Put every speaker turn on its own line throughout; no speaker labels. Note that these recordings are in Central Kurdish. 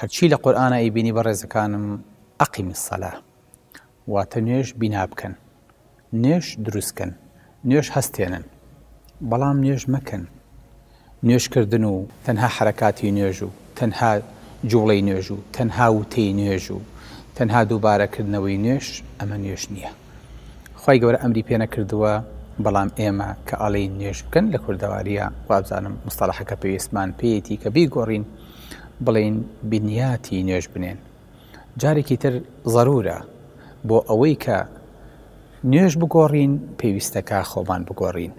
هەرچی لە قورئانە ئەیبینی بەڕێزەکانم اقم الصلاە واتە نوێژ بینا بکەن نوێژ دروستکەن نوێژ هەستێنن بەڵام نوێژ مەکەن نوێژکردن و تەنها حرەکاتی نوێژ و تەنها جوڵەی نوێژ و تەنها وتەی نوێژ و تەنها دووبارەکردنەوەی نوێش ئەمە نوێش نییە خوای گەورە ئەمری پێ نەکردووە بەڵام ئێمە کە ئەڵێین نوێژ بکەن لە کوردەواریە وابزانم مستەڵەحەکە پێویستمان پێیەتی کە بیگۆڕین بڵێین بنیاتی نوێژ بنێن جارێکی تر ضرورە بۆ ئەوەی کە نوێژ بگۆڕین پێویستەکە خۆمان بگۆڕین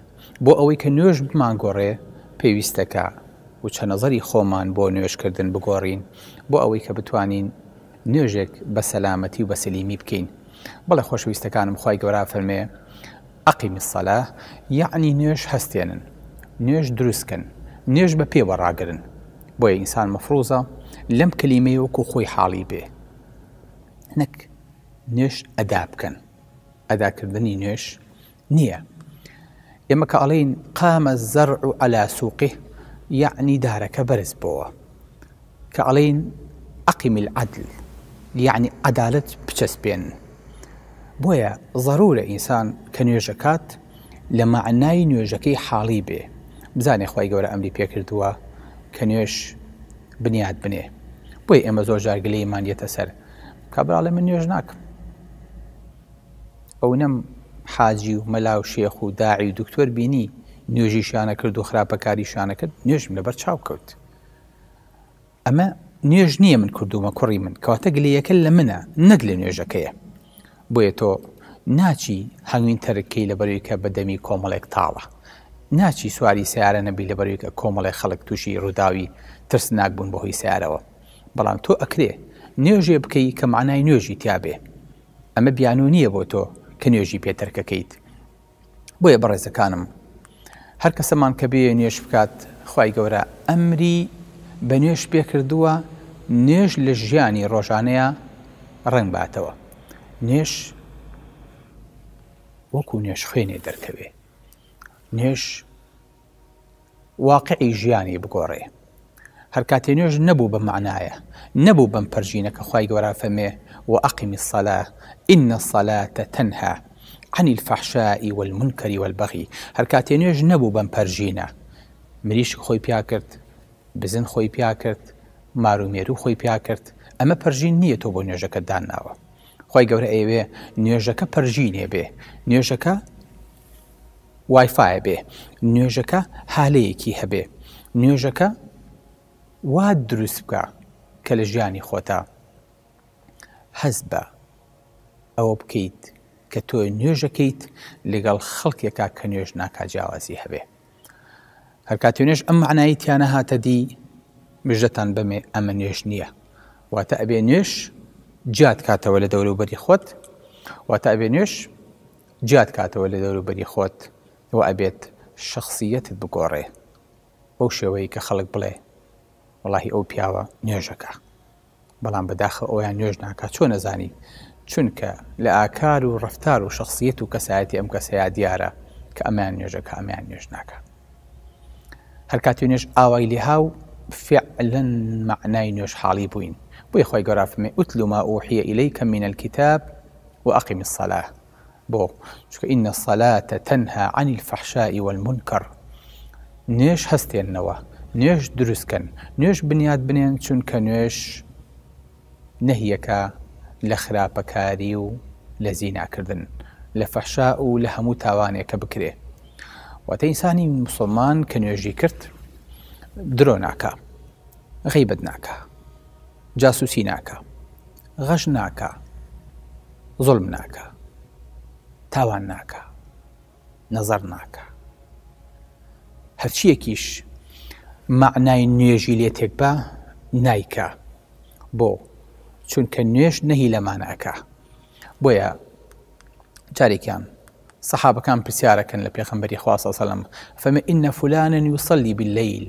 بۆ ئەوەی کە نوێژ بمان گۆڕێ پێویستەکە وچە نەزەری خۆمان بۆ نوێژکردن بگۆڕین بۆ ئەوەی کە بتوانین نوێژێک بە سەلامەتی و بە سلیمی بکەین بەڵێ خۆشەویستەکانم خوای گەورە فەرمێ ئەقیم الصلا یعنی نوێژ هەستێنن نوێژ دروستکەن نوێژ بە پێوە ڕاگرن بۆیە ئینسان مەفروزە لەم کلیمەی وەکو خۆی حاڵی بێ نەک نوێش ئەدا بکەن ئەداکردنی نوێش نیە ئێمە کە ئەڵێین قام الزرع علی سوقه یەعنی دارەکە بەرز بۆوە کە ئەڵێین ئەقیم العدل یەعنی عەدالەت بچەسپێن بۆیە ضرورە ئینسان کە نوێژەکات لە معنای نوێژەکەی حاڵی بێ بزانێ خی گەورە ئەمری پێکردووە کە نوێش بنیاد بنێ بۆی ئێمە زۆر جارگلەیمان یەتە سەر کابراڵێ من نوێژ ناکەم ئەونەم حاجی و مەلا و شێخ و داعی و دکتۆر بینی نوێژیشیان نەکرد و خراپەکاریشیان نەکرد، نوێژم لەبەر چاو کەوت. ئەمە نوێژ نییە من کردوومە کوڕی من، کەواتە گلەیەکە لە منە نەک لە نوێژەکەیە. بۆیە تۆ ناچی هەنگوین تەرک کەی لەبەرەوەی کە بە دەمی کۆمەڵێک تاڵە. ناچی سواری سەیارە نەبی لەبەرەوەی کە کۆمەڵێک خەڵک تووشی رووداوی ترسناک بوون بەهۆی سەیارەوە. بەڵام تۆ ئەکرێ نوێژێ بکەی کە مەعنای نوێژی تیا بێ. ئەمە بیانوو نییە بۆ تۆ کە نوێژی پێ تەرکەکەیت بۆیە بەڕێزەکانم هەر کەسەمان کە بێ نوێش بکات خی گەورە ئەمری بە نوێش پێ کردووە نوێش لە ژیانی ڕۆژانەیە ڕنگ باتەوە نوێش وەکو نوێش خوێنێ دەرکەوێ نوێش واقعی ژیانی بگۆڕێ هەرکاتێ نوێژ نەبوو بەم مەعنایە نەبوو بەم پەرژینە کە خوای گەورە فەرمێ وەئەقیم الصلاة ان الصلاة تنهی عن الفحشاء والمنکر والبغی هەرکاتێ نوێژ نەبوو بەم پەرژینە مریشک خۆی پیا کرد بزن خۆی پیا کرد مارو مێرو خۆی پیا کرد ئەمە پەرژین نییە تۆ بۆ نوێژەکە دانناوە خی گەورە ئەیوێ نوێژەکە پەرژینێ بێ نوێژەکە وایفایە بێ نوێژەکە هالەیەکی هەبێ نوێژەکە وا دروست بکە کە لە ژیانی خۆتا هەز بە ئەوە بکەیت کە تۆ نوێژەکەیت لەگەڵ خەڵکێکا کە نوێژ ناکا جیاوازی هەبێ هەر کاتێنێش ئەم معنایی تیانە هاتە دی مژدەتان بەمێ ئەمە نوێژ نییە واتە ئەبێ نوێش جیات کاتەوە لە دەوروبەری خۆت واتە ئەبێ نوێش جیات کاتەوە لە دەوروبەری خۆت و ئەبێت شەخسیەتت بگۆڕێ بەو شێوەی کە خەڵک بڵێ وەڵاهی ئەو پیاوە نوێژەکە بەڵام بەداخە ئەویان نوێژ ناکات چۆن نەزانی چونکە لە ئاکار و ڕفتار و شخصیت و کەسایەتی ئەم کەسەیە دیارە کە ئەمیان نوێژەکە ئەمیان نوێژ ناکە هەر کاتی نوێژ ئاوای لێها و فعلا معنای نوێژ حاڵی بووین بۆی خۆی گەرافمێ ئوتلوما ئوحیە ئیلەی کە منە الكتاب وأقم الصلاة بۆ؟ چونکە ان الصلاة تنهی عن الفحشاء والمنکر نوێژ هەستێننەوە نوێژ دروست کەن نوێژ بنیات بنێن چونکە نوێژ نەهیەکە لە خراپەکاری و لە زیناکردن لە فەحشاء و لە هەموو تاوانێک کە بکرێ واتە ئینسانی مسلمان کە نوێژی کرد درۆ ناکا غیبەت ناکا جاسوسی ناکا غەش ناکا زوڵم ناکا تاوان ناکا نەزەڕ ناکا هەرچیەکیش مەعنای نوێژی لێ تێک بە نایکا بۆ چونکە نوێش نەهی لەمان ئەکا بۆیە جارێکیان سەحابەکان پرسیارەکەن لە پێخەمبەری خواسەسەلم فەمە ئینە فلانە نیوسەلی بلەیل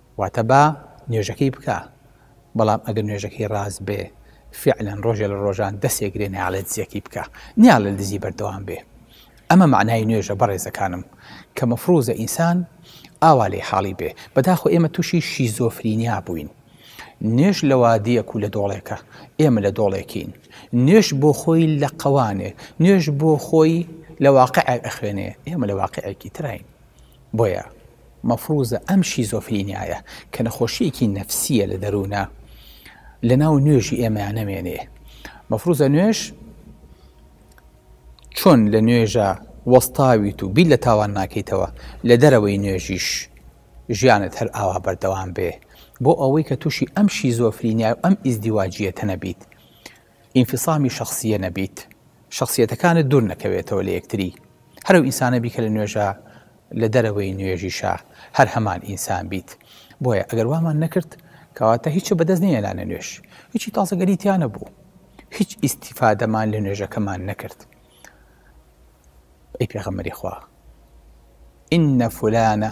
واتە با نوێژەکەی بکا بەڵام ئەگەر نوێژەکەی ڕاست بێ فعلەن ڕۆژێ لە ڕۆژان دەسێک لێ ناڵێت دزیەکەی بکە نیاڵێت دزی بەردەوام بێ ئەمە معنای نوێژە بەڕێزەکانم کە مەفروزە ئینسان ئاوا لێ حاڵی بێ بەداخۆ ئێمە تووشی شیزۆفرینیا بووین نوێش لە وادیەک و لە دۆڵێکە ئێمە لە دۆڵێکین نوێش بۆ خۆی لە قەوانێ نوێش بۆ خۆی لە واقع ئەخوێنێ ئێمە لە واقعێکی تراین بۆیە مەفروزە ئەم شیزۆفرینیایە کە نەخۆشیەکی نەفسیە لە دەروونە لەناو نوێژی ئێمەیان نەمێنێ مەفروزە نوێژ چۆن لە نوێژە وەستاویت و بیر لە تاوان ناکەیتەوە لە دەرەوەی نوێژیش ژیانت هەر ئاوا بەردەوام بێ بۆ ئەوەی کە تووشی ئەم شیزۆفرینیا و ئەم ئیزدیواجیەتە نەبیت ئینفیسامی شەخسییە نەبیت، شەخسییەتەکانت دوور نەکەوێتەوە لە یەکتری، هەر ئەو ئینسانە بی کە لە نوێژا، لە دەرەوەی نوێژیشا هەر هەمان ئینسان بیت. بۆیە ئەگەر وامان نەکرد، کەواتە هیچ بە دەست نەهێنانە نوێژ، هیچی تازەگەری تیا نەبوو، هیچ ئیستیفادەمان لە نوێژەکەمان نەکرد. ئەی پێغەمبەری خوا، ان فلانە،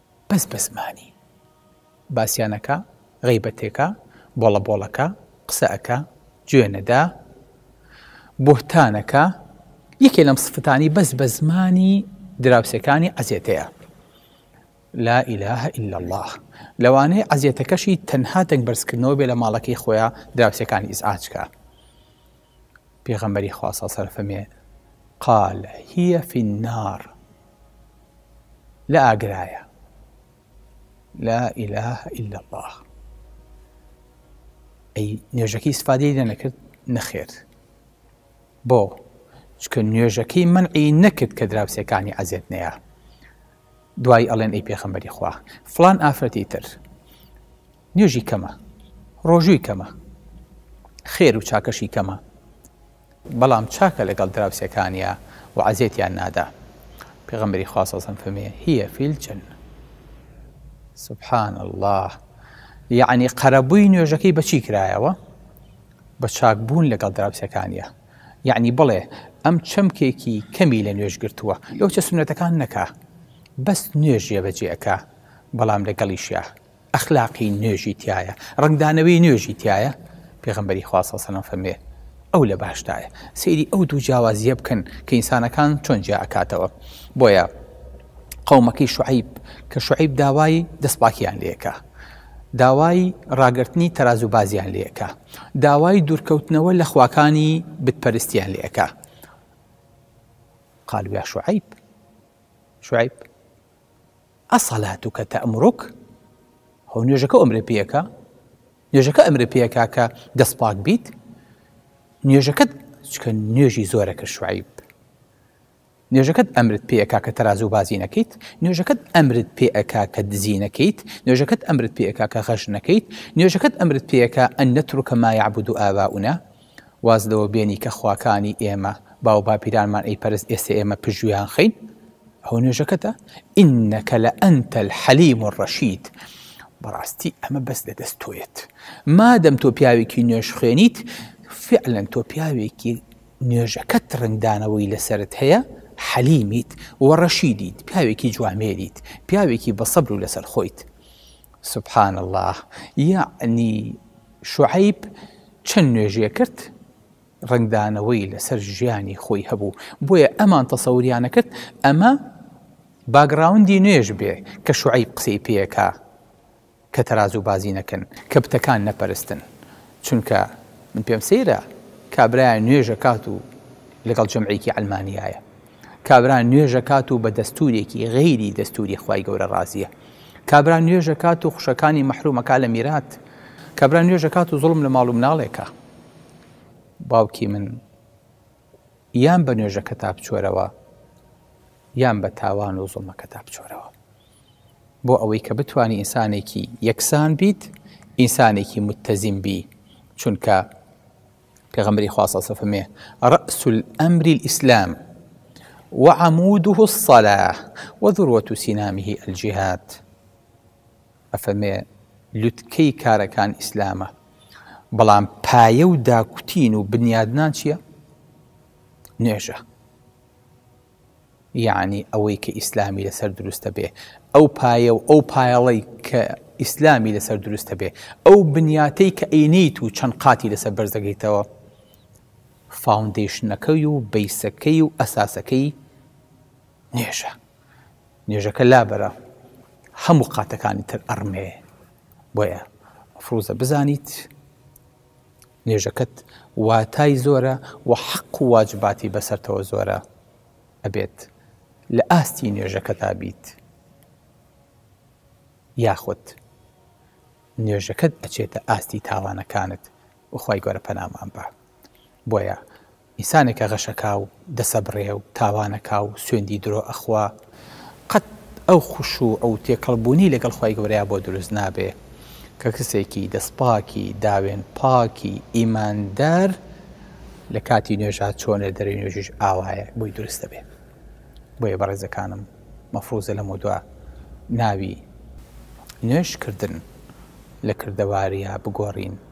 بەس بە زمانی باسیان ئەکا غەیبەتێکا بۆڵە بۆڵەکا قسە ئەکا جوێ نەدا بوهتان ئەکا یەکێ لەم سفتانی بەس بە زمانی دراوسێکانی عەزێتەیە لا ئیلاه الا الله لەوانەیە عەزێتەکەشی تەنها دەنگ بەرزکردنەوە بێ لە ماڵەکەی خۆیان دراوسێکانی ئیزعاجکە پێغەمبەری خوا صلی علیە فەرمێ قال هی فی النار لە ئاگرایە لا اله الا الله ئەی نوێژەکەی سفادەی لە نەکرد نەخێر بۆ چکە نوێژەکەی منعی نەکرد کە دراوسەکانی ئەزێت نەیە دوای ئەڵێن ئەی پێخەمبەری خوا فلان ئافرەتی تر نوێژی کەمە، ڕۆژووی کەمە، خێر و چاکەشی کەمە، بەڵام چاکە لەگەڵ دراوسێکانیا و عەزێتیان نادا، پێغەمبەری خوا صلی اللە فەرمووی، هی فی الجنە. سبحان اللە، یەعنی قەرەبووی نوێژەکەی بە چی کرایەوە؟ بە چاک بوون لەگەڵ دراوسێکانیا، یەعنی بڵێ ئەم چەمکێکی کەمی لە نوێژ گرتووە، لەوچە سوننەتەکان نەکا، بەس نوێژ جێبەجێ ئەکا، بەڵام لەگەڵیشیا ئەخلاقی نوێژی تیایە ڕەنگدانەوەی نوێژی تیایە پێغمبەری خواسە سەلام فەرمێ ئەو لە باشدایە سەیری ئەو دوو جیاوازیە بکەن کە ئینسانەکان چۆن جیا ئەکاتەوە بۆیە قەومەکەی شعیب کە شعیب داوای دەستپاکیان لەکە داوای ڕاگررتنی تەرازو بازیان لەکە داوای دوورکەوتنەوە لە خواکانی بتپەرستیان لەکە قالویا شعیب شعیب اصلاتک تامرک، هۆ نوێژەکە ئەمرت پێکا، نوێژەکە ئەمرت پێکا کە دەست پاک بیت، نوێژەکەت چکە نوێژی زۆرە کە شعیب، نوێژەکەت ئەمرت پێکا کە تەرازوو بازی نەکەیت، نوێژەکەت ئەمرت پێکا کە دزی نەکەیت، نوێژەکەت ئەمرت پێکا کە غەش نەکەیت، نوێژەکەت ئەمرت پێکا ان نترک ما یعبد آباؤنا، واز لەوە بێنی کە خواکانی ئێمە، باو باپیرانمان ئەیپەرست ئێستە ئێمە پشتگوێیان خەین، ئەوە نوێژەکەتە، انک لانت الحلیم الرشید، بەڕاستی ئەمە بەس لە دەست تۆیەت، مادەم تۆ پیاوێکی نوێژخوێنیت، فعلا تۆ پیاوێکی نوێژەکەت ڕەنگدانەوەی لەسەرت هەیە، حەلیمیت و ڕەشیدیت، پیاوێکی جوامێریت، پیاوێکی بە سەبر و لەسەر خۆیت. سبحان اللە یەعنی شوعەیب چەند نوێژێ کرد ڕەنگدانەوەی لەسەر ژیانی خۆی هەبوو بۆیە ئەمان تەسەوریانە کرد ئەمە باگراوندی نوێژ بێ کە شوعی قسەی پێەکە کە تەراز و بازی نەکەن کە بتەکان نەپەرستن چونکە من پێم سەیرە کابراە نوێژە کات و لەگەڵ جەمعێکی ئەلمانیایە کابرا نوێژەکات و بە دەستورێکی غەیری دەستوری خوای گەورە ڕازیە کابرا نوێژەکات و خوشەکانی مەحرومەکە لە میرات کابرا نوێژەکات و زڵم لە ماڵ و مناڵێکە باوکی من یان بە نوێژەکە تا بچۆرەوە یان بە تاوان و زڵمەکە تا بچۆرەوە بۆ ئەوەی کە بتانی ئینسانێکی یەکسان بیت ئینسانێکی متەزیم بی چونکە پێغەمبەری خوا صلی الله علیه و رأس الامر الاسلام وعموده الصلاة وذروة سنامه الجهاد ئەفەرمێ لوتکەی کارەکان ئیسلامە بەڵام پایە و داکوتین و بنیادنان چییە؟ نوێژە یەعنی ئەوەی کە ئیسلامی لەسەر دروستە بێ، ئەو پایە و ئەو پایەڵەی کە ئیسلامی لەسەر دروستە بێ، ئەو بنیاتەی کە ئەینێیت و چەند قاتی لەسەر بەرز دەگەیتەوە، فاوندەیشنەکەی و بەیسەکەی و ئەساسەکەی نوێژە. نوێژەکە لابەرە هەموو قاتەکانی تر ئەڕمێ. بۆیە ئەفڕوزە بزانیت، نوێژەکەت واتای زۆرە و حەق و واجباتی بەسەرتەوە زۆرە ئەبێت لە ئاستی نوێژەکەتا بیت یاخود نوێژەکەت ئەچێتە ئاستی تاوانەکانت وخوای گەورە پەنامان با بۆیە ئینسانێک کە غەشەکا و دەسەبرێ و تاوانەکا و سوێندی درۆ ئەخوا قەت ئەو خوشوع و تێکەڵ بوونی لەگەڵ خوای گەورەیا بۆ دروست نابێ کە کەسێکی دەستپاکی داوێن پاکی ئیماندار لە کاتی نوێژا چۆن لە دەرەوی نوێژیش ئاوایە بۆی دروست دەبێ بۆیە بەڕێزەکانم مەفروزە لە مۆدوا ناوی نوێش کردن لە کردەواریە بگۆڕین